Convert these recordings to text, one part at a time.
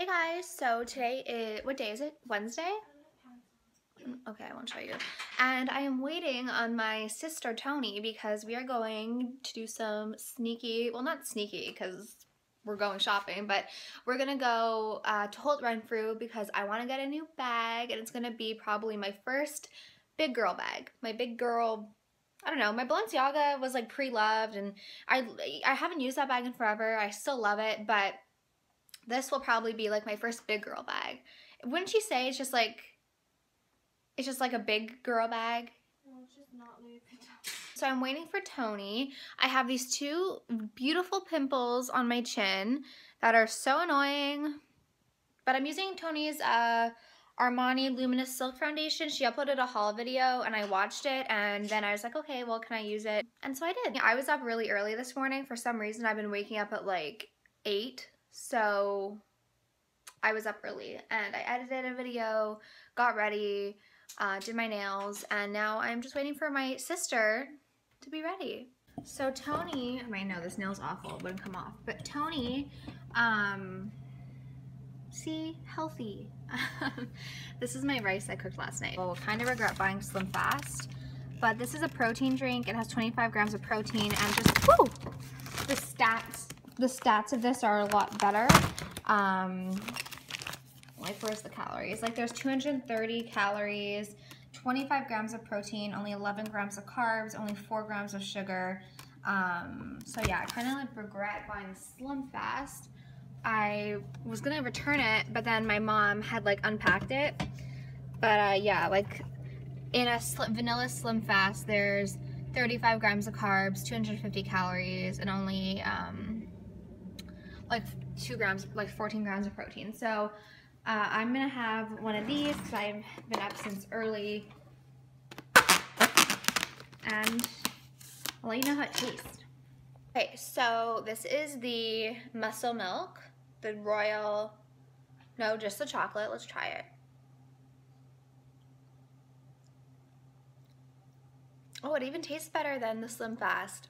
Hey guys, so today is, what day is it? Wednesday? Okay, I won't show you. And I am waiting on my sister Toni because we are going to do some sneaky, well not sneaky because we're going shopping, but we're gonna go uh, to Holt Renfrew because I wanna get a new bag and it's gonna be probably my first big girl bag. My big girl, I don't know, my Balenciaga was like pre-loved and I, I haven't used that bag in forever. I still love it, but this will probably be like my first big girl bag. Wouldn't you say it's just like, it's just like a big girl bag? No, it's just not Louis Vuitton. So I'm waiting for Toni. I have these two beautiful pimples on my chin that are so annoying. But I'm using Toni's uh, Armani Luminous Silk Foundation. She uploaded a haul video and I watched it and then I was like, okay, well, can I use it? And so I did. I was up really early this morning. For some reason, I've been waking up at like 8 so I was up early and I edited a video, got ready, uh, did my nails, and now I'm just waiting for my sister to be ready. So Toni, I know this nail's awful, it wouldn't come off, but Toni, um, see, healthy. this is my rice I cooked last night. Well, kind of regret buying Slim Fast, but this is a protein drink. It has 25 grams of protein and just, whoo, the stats the stats of this are a lot better. Um, like, where's the calories? Like, there's 230 calories, 25 grams of protein, only 11 grams of carbs, only 4 grams of sugar. Um, so, yeah, I kind of, like, regret buying Slim Fast. I was going to return it, but then my mom had, like, unpacked it. But, uh, yeah, like, in a sl vanilla Slim Fast, there's 35 grams of carbs, 250 calories, and only, um, like two grams, like 14 grams of protein. So uh, I'm gonna have one of these because I've been up since early. And I'll let you know how it tastes. Okay, so this is the muscle milk, the royal, no, just the chocolate. Let's try it. Oh, it even tastes better than the Slim Fast.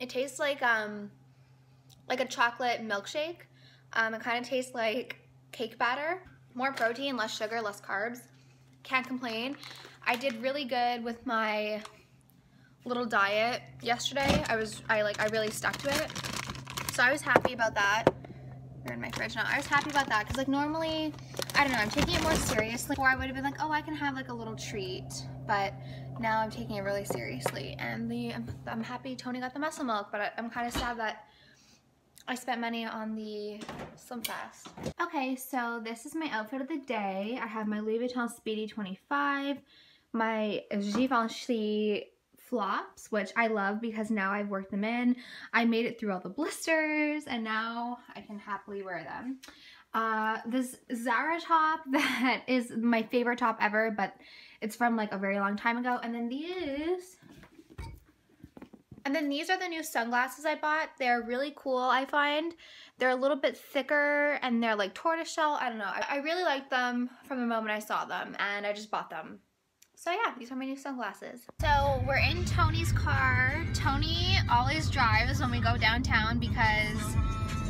It tastes like um like a chocolate milkshake. Um, it kind of tastes like cake batter. More protein, less sugar, less carbs. Can't complain. I did really good with my little diet yesterday. I was, I like, I really stuck to it. So I was happy about that. They're in my fridge now. I was happy about that because like normally, I don't know, I'm taking it more seriously. Before I would have been like, oh, I can have like a little treat. But now I'm taking it really seriously. And the, I'm, I'm happy Toni got the muscle milk, but I, I'm kind of sad that I spent money on the Slim Fast. Okay, so this is my outfit of the day. I have my Louis Vuitton Speedy 25, my Givenchy flops, which I love because now I've worked them in. I made it through all the blisters and now I can happily wear them. Uh, this Zara top that is my favorite top ever, but it's from like a very long time ago. And then these and then these are the new sunglasses I bought. They're really cool, I find. They're a little bit thicker and they're like tortoiseshell. I don't know. I, really like them from the moment I saw them and I just bought them. So yeah, these are my new sunglasses. So we're in Toni's car. Toni always drives when we go downtown because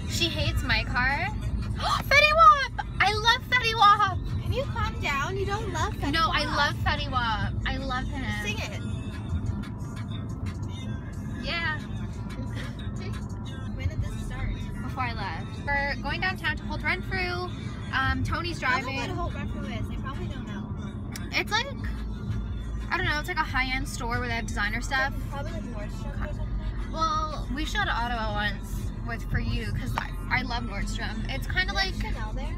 she hates my car. Fetty Wap! I love Fetty Wap! Can you calm down? You don't love Fetty No, Wap. I love Fetty Wap. I love him. Sing it. Yeah. when did this start? Before I left. We're going downtown to Holt Renfrew. Um, Toni's driving. I don't know what Holt Renfrew is. They probably don't know. It's like, I don't know, it's like a high-end store where they have designer stuff. Probably like Nordstrom or something. Well, we showed Ottawa once with for you because I, I love Nordstrom. It's kind of like Chanel there.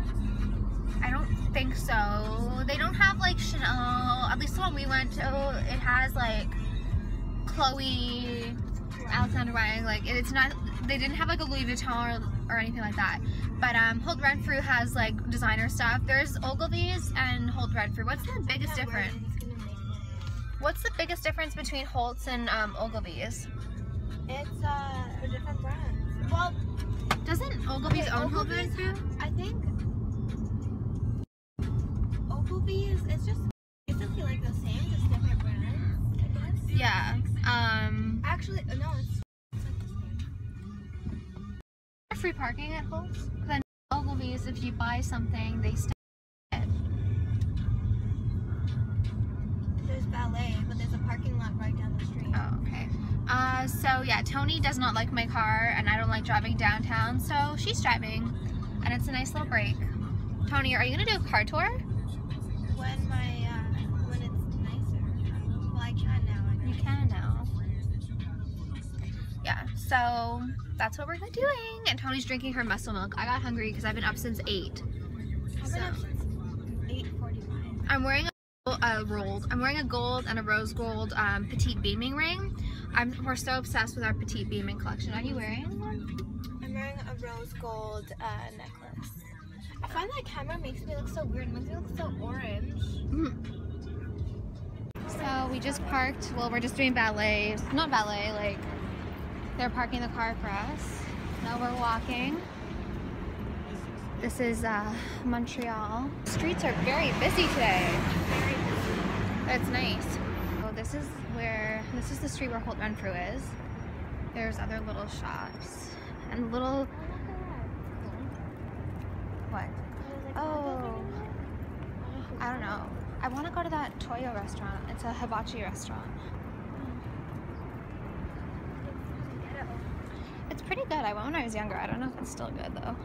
I don't think so. They don't have like Chanel. At least the one we went to, it has like Chloe, Alexander Wang. Like it's not. They didn't have like a Louis Vuitton or, or anything like that. But um, Holt Renfrew has like designer stuff. There's Ogilvy's and Holt Renfrew. What's the biggest difference? it's gonna make it. What's the biggest difference between Holt's and um, Ogilvy's? It's uh, a different brand. Well, Doesn't Ogilvy's Okay, own Holt Renfrew? I think it's like the same. free parking at Holt's. Then Ogilvy's if you buy something, they still There's ballet, but there's a parking lot right down the street. Oh, okay. Uh, so yeah, Toni does not like my car, and I don't like driving downtown, so she's driving, and it's a nice little break. Toni, are you gonna do a car tour? When my uh, when it's nicer. Well, I can now. I You can now. Yeah, so that's what we're doing. And Toni's drinking her muscle milk. I got hungry because I've been up since 8. I've so. 8.45. I'm wearing a uh, rolled. I'm wearing a gold and a rose gold um, petite beaming ring. I'm, we're so obsessed with our petite beaming collection. Are you wearing one? I'm wearing a rose gold uh, necklace. I find that camera makes me look so weird. It makes me look so orange. So we just parked. Well, we're just doing ballet. Not ballet. Like they're parking the car for us. Now we're walking. This is uh, Montreal. Streets are very busy today. It's nice. So this is where this is the street where Holt Renfrew is. There's other little shops and little what? Oh, I don't know. I want to go to that Toyo restaurant. It's a hibachi restaurant. It's pretty good. I went when I was younger. I don't know if it's still good though.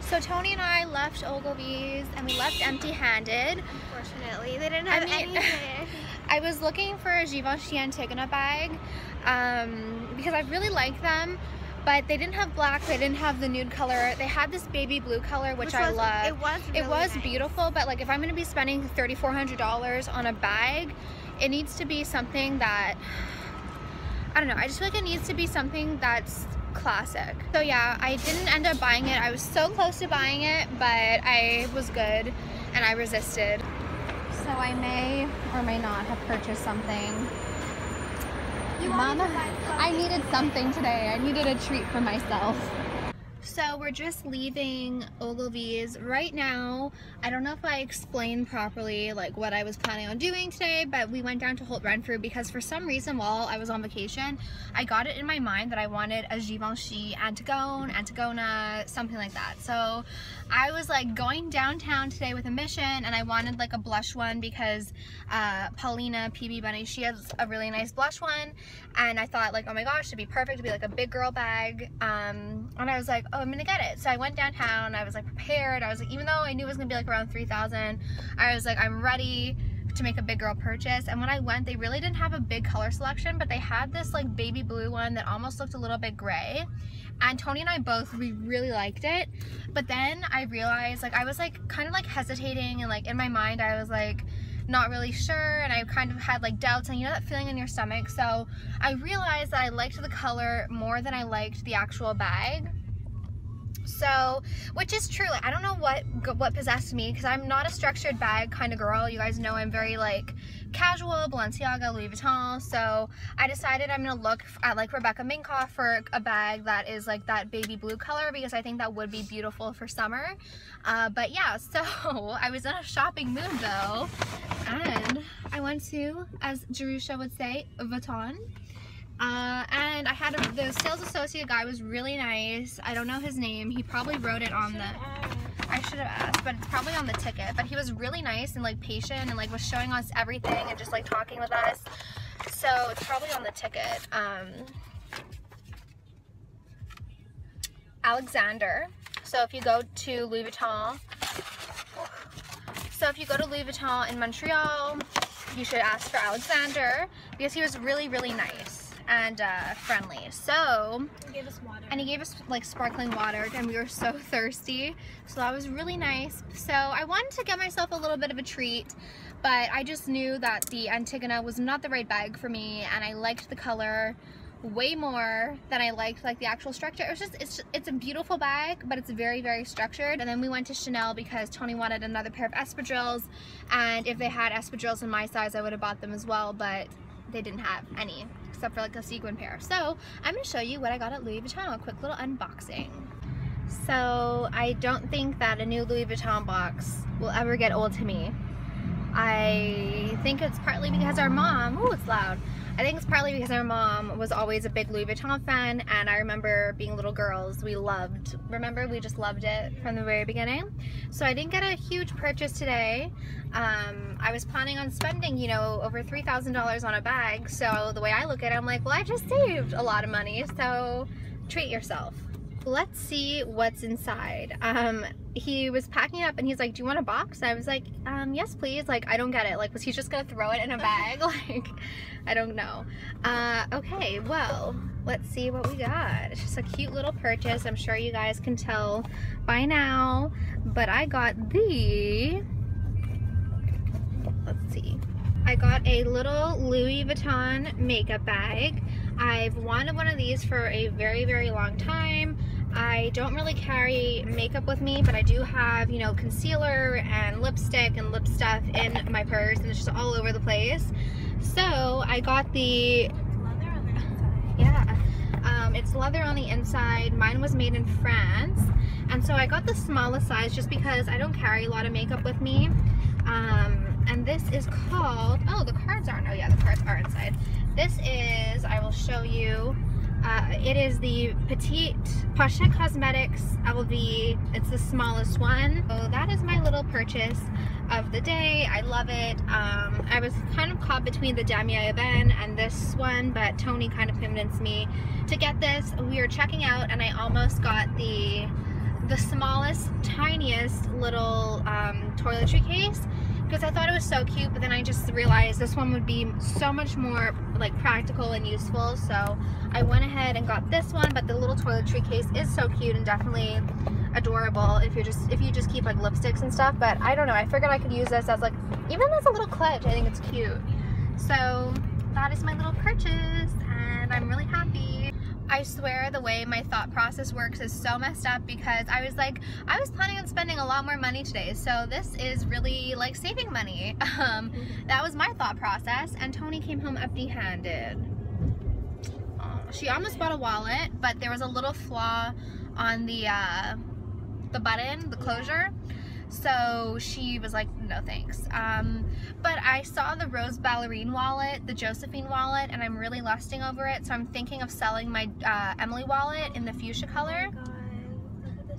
So Toni and I left Ogilvy's and we left empty-handed. Unfortunately, they didn't have I mean- anything. I was looking for a Givenchy Antigona bag um, because I really like them, but they didn't have black. They didn't have the nude color. They had this baby blue color, which, I was, love. It was. It was nice. beautiful, but like if I'm gonna be spending $3,400 on a bag, it needs to be something that I don't know. I just feel like it needs to be something that's classic. So yeah, I didn't end up buying it. I was so close to buying it, but I was good and I resisted. So I may or may not have purchased something. You Mama, I needed something today. I needed a treat for myself. So we're just leaving Ogilvy's right now. I don't know if I explained properly like what I was planning on doing today, but we went down to Holt Renfrew because for some reason while I was on vacation, I got it in my mind that I wanted a Givenchy Antigone, Antigona, something like that. So I was like going downtown today with a mission and I wanted like a blush one because uh, Paulina PB Bunny, she has a really nice blush one and I thought like, oh my gosh, it'd be perfect to be like a big girl bag. Um, and I was like, oh, I'm gonna get it. So I went downtown, I was like prepared. I was like, even though I knew it was gonna be like around 3,000, I was like, I'm ready to make a big girl purchase. And when I went, they really didn't have a big color selection, but they had this like baby blue one that almost looked a little bit gray. And Toni and I both, we really liked it. But then I realized like, I was like kind of like hesitating and like in my mind, I was like, not really sure and I kind of had like doubts and you know that feeling in your stomach so I realized that I liked the color more than I liked the actual bag so which is true like, I don't know what what possessed me because I'm not a structured bag kind of girl. You guys know I'm very like casual Balenciaga Louis Vuitton. So I decided I'm gonna look at like Rebecca Minkoff for a bag that is like that baby blue color because I think that would be beautiful for summer. Uh, but yeah so I was in a shopping mood though. And I went to, as Jerusha would say, Vuitton. Uh, and I had a, the sales associate guy was really nice. I don't know his name. He probably wrote it on the. I should have asked, but it's probably on the ticket. But he was really nice and like patient and like was showing us everything and just like talking with us. So it's probably on the ticket. Um, Alexander. So if you go to Louis Vuitton, so if you go to Louis Vuitton in Montreal, you should ask for Alexander because he was really, really nice and uh, friendly. So, Give us water. and he gave us like sparkling water and we were so thirsty. So that was really nice. So I wanted to get myself a little bit of a treat, but I just knew that the Antigona was not the right bag for me and I liked the color way more than I liked like the actual structure. It was just it's it's a beautiful bag, but it's very very structured. And then we went to Chanel because Toni wanted another pair of espadrilles, and if they had espadrilles in my size, I would have bought them as well, but they didn't have any except for like a sequin pair. So I'm gonna show you what I got at Louis Vuitton. A quick little unboxing. So I don't think that a new Louis Vuitton box will ever get old to me. I think it's partly because our mom, oh it's loud. I think it's partly because our mom was always a big Louis Vuitton fan and I remember being little girls, we loved, remember we just loved it from the very beginning. So I didn't get a huge purchase today. Um, I was planning on spending, you know, over $3,000 on a bag. So the way I look at it, I'm like, well, I just saved a lot of money. So treat yourself. Let's see what's inside. Um, he was packing up and he's like, do you want a box? I was like, um, yes, please. Like, I don't get it. Like, was he just gonna throw it in a bag? like, I don't know. Uh, okay, well, let's see what we got. It's just a cute little purchase. I'm sure you guys can tell by now, but I got the, let's see. I got a little Louis Vuitton makeup bag. I've wanted one of these for a very, very long time. I don't really carry makeup with me, but I do have, you know, concealer and lipstick and lip stuff in my purse, and it's just all over the place. So I got the, the yeah, um, it's leather on the inside. Mine was made in France, and so I got the smallest size just because I don't carry a lot of makeup with me. Um, and this is called, oh, the cards aren't, oh yeah, the cards are inside. This is, I will show you, uh, it is the Petite Pochette Cosmetics LV. It's the smallest one. So that is my little purchase of the day. I love it. Um, I was kind of caught between the Damier Ebene and this one, but Toni kind of convinced me to get this. We were checking out and I almost got the the smallest, tiniest little um, toiletry case because I thought it was so cute, but then I just realized this one would be so much more like practical and useful. So I went ahead and got this one, but the little toiletry case is so cute and definitely adorable if you're just if you just keep like lipsticks and stuff. But I don't know, I figured I could use this as like even as a little clutch. I think it's cute. So that is my little purchase and I'm really happy. I swear the way my thought process works is so messed up because I was like, I was planning on spending a lot more money today. So this is really like saving money. Um, that was my thought process. And Toni came home empty handed. She almost bought a wallet, but there was a little flaw on the, uh, the button, the closure. So she was like, no thanks. Um, but I saw the Rose Ballerine wallet, the Josephine wallet, and I'm really lusting over it. So I'm thinking of selling my uh, Emily wallet in the fuchsia color. Oh Look at.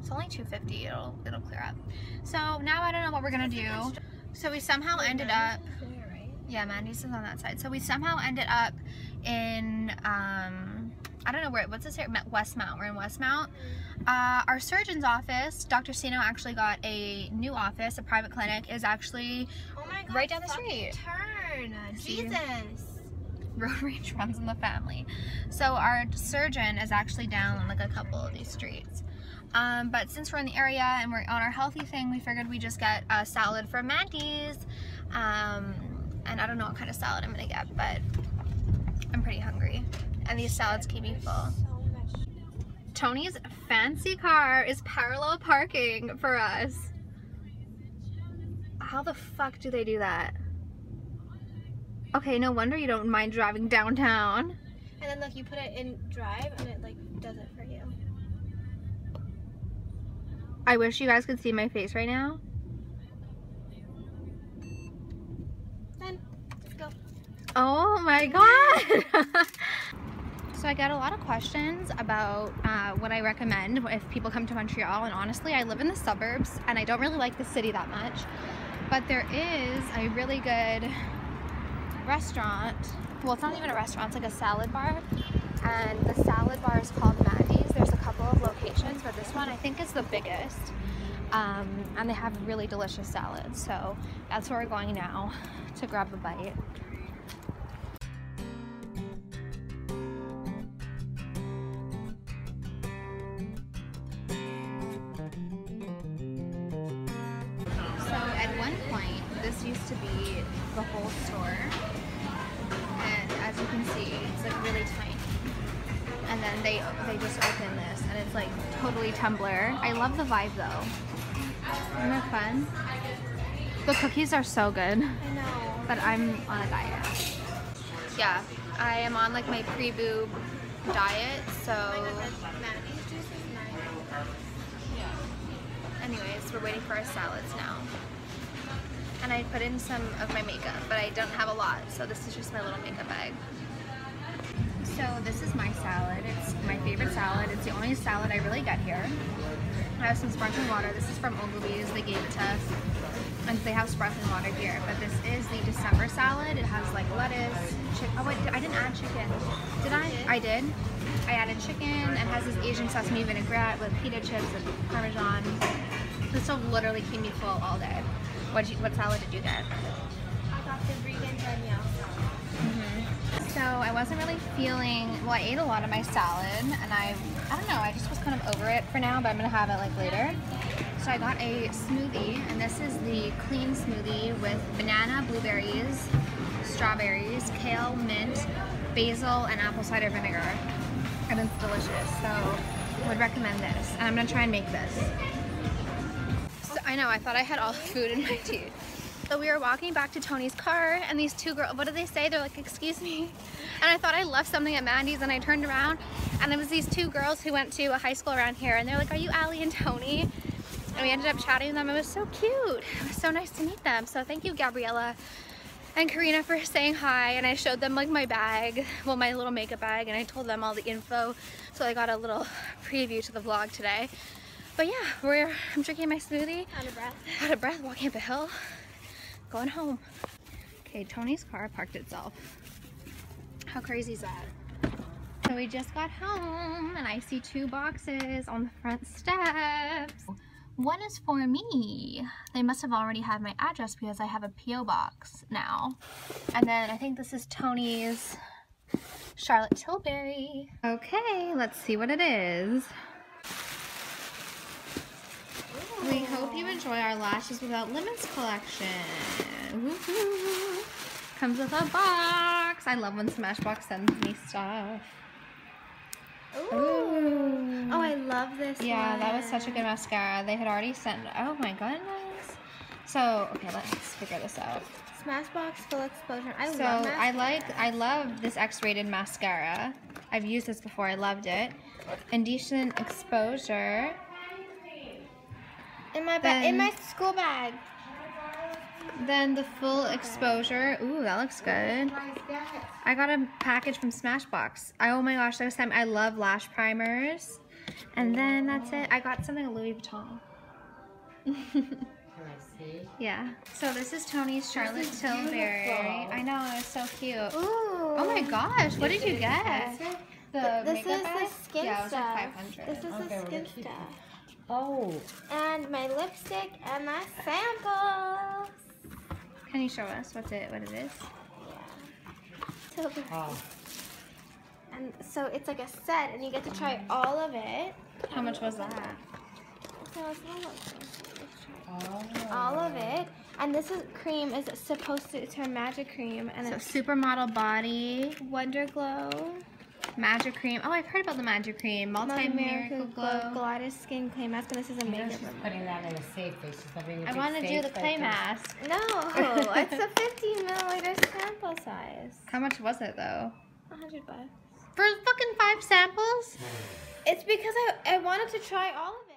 It's only 250. It'll it'll clear up. So now I don't know what we're gonna do. So we somehow ended up. Yeah, Mandy's is on that side. So we somehow ended up in um, I don't know where. What's this here? Westmount. We're in Westmount. Uh, our surgeon's office, Dr. Sino actually got a new office, a private clinic, is actually Oh god. Right down the street. Turn. See? Jesus. road rage runs in the family. So our surgeon is actually down like a couple of these streets. Um, but since we're in the area and we're on our healthy thing, we figured we just get a salad from Mandy's. Um, and I don't know what kind of salad I'm gonna get, but I'm pretty hungry. And these salads keep me full. Toni's fancy car is parallel parking for us. How the fuck do they do that? Okay, no wonder you don't mind driving downtown. And then look, you put it in drive and it like does it for you. I wish you guys could see my face right now. Then let's go. Oh my god! so I got a lot of questions about uh, what I recommend if people come to Montreal and honestly I live in the suburbs and I don't really like the city that much. But there is a really good restaurant well it's not even a restaurant it's like a salad bar and the salad bar is called Mandy's there's a couple of locations but this one I think is the biggest um, and they have really delicious salads so that's where we're going now to grab a bite they they just opened this and it's like totally Tumblr. I love the vibe though. Isn't it fun? The cookies are so good, I know. but I'm on a diet. Yeah, I am on like my pre-boob diet, so Oh my god, that mayonnaise juice is nice. anyways, we're waiting for our salads now. And I put in some of my makeup, but I don't have a lot, so this is just my little makeup bag. So this is my salad. It's my favorite salad. It's the only salad I really get here. I have some sparkling water. This is from Ogilvy's. They gave it to us. And they have sparkling water here. But this is the December salad. It has like lettuce, chicken. Oh wait, I didn't add chicken. Did I? I did. I added chicken. It has this Asian sesame vinaigrette with pita chips and parmesan. This will literally keep me full all day. What what salad did you get? I got the vegan Danielle. So I wasn't really feeling, well I ate a lot of my salad and I, I don't know, I just was kind of over it for now, but I'm gonna have it like later. So I got a smoothie and this is the clean smoothie with banana, blueberries, strawberries, kale, mint, basil, and apple cider vinegar. And it's delicious, so would recommend this. And I'm gonna try and make this. So, I know, I thought I had all the food in my teeth. So we were walking back to Toni's car and these two girls, what did they say? They're like, excuse me. And I thought I left something at Mandy's and I turned around and it was these two girls who went to a high school around here and they're like, are you Allie and Toni? And we ended up chatting with them. It was so cute. It was so nice to meet them. So thank you, Gabriella and Karina for saying hi. And I showed them like my bag, well, my little makeup bag, and I told them all the info. So I got a little preview to the vlog today. But yeah, we're, I'm drinking my smoothie. Out of breath. Out of breath, walking up a hill, going home. Okay, Toni's car parked itself. How crazy is that? So we just got home and I see two boxes on the front steps. One is for me. They must have already had my address because I have a P.O. box now. And then I think this is Toni's Charlotte Tilbury. Okay, let's see what it is. We hope you enjoy our Lashes Without Limits collection. Comes with a box. I love when Smashbox sends me stuff. Ooh. Oh, I love this Yeah, one. that was such a good mascara. They had already sent. Oh my goodness. So okay, let's figure this out. Smashbox Full Exposure. I So love I like I love this X-rated mascara. I've used this before. I loved it. Indecent exposure. In my bag. In my school bag. Then the full exposure. Ooh, that looks good. I got a package from Smashbox. I, oh my gosh, this time I love lash primers. And then that's it. I got something at Louis Vuitton. yeah. So this is Toni's Charlotte Tilbury. I know, it's so cute. Ooh. Oh my gosh, what did you get? The This makeup is bag? the skin yeah, it was stuff. like 500. This is Okay, the skin stuff. Oh, And my lipstick and my samples. Can you show us what's it? What it is? So, oh, and so it's like a set, and you get to try all of it. How much was that? So it's not like this. Let's try oh. all of it. And this is cream is supposed to it's her magic cream and So it's supermodel body, Wonder Glow, magic cream. Oh, I've heard about the magic cream. Multi Miracle Glow. Goddess Skin Clay Mask, and this is a makeup she's remover. putting that in a safe. She's having a I big want to do the clay mask. No, it's a 50 milliliter sample size. How much was it though? 100 bucks. For fucking five samples? It's because I, I wanted to try all of